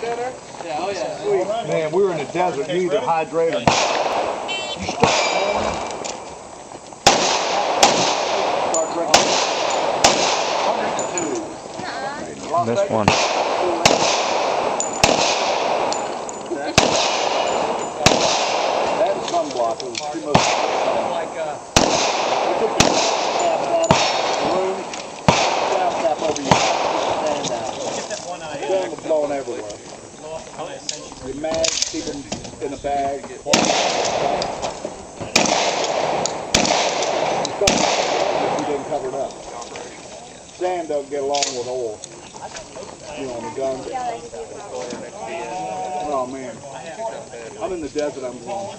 hydrate? Yeah, oh yeah. Man, we were in the desert, you need to hydrate them. You start falling. Start drinking. Hundred and two. Las Missed one. That and was two most. Like, uh, We took the cap out of the room, cap over your stand out. get that one eye. Film was blowing everywhere. The. Your mags, keep them in a bag. You didn't cover it up. Sand don't get along with oil. You know, on the gun. Oh, man. I'm in the desert, I'm going.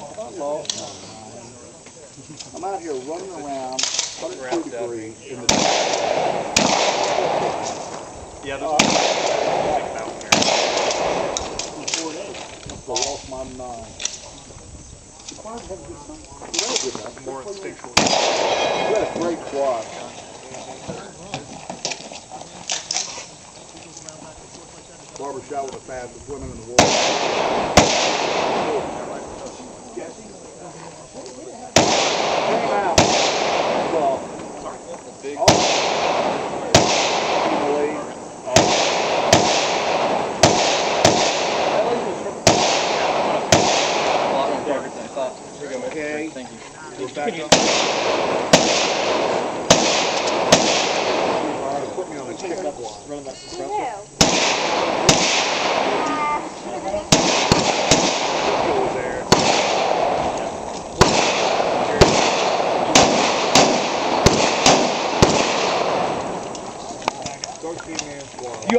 I'm out here running around, 102 degrees in the desert. Yeah, Oh, there's a big mountain here. I lost my mind. The farm had good sun. You know, good enough. More instinctual. We had a great squad. Barber shot with a fad with women in the war. Came out. Well, all- Thank you. Back up. Put me on a kick up block. Running that suppressor. there. Dark.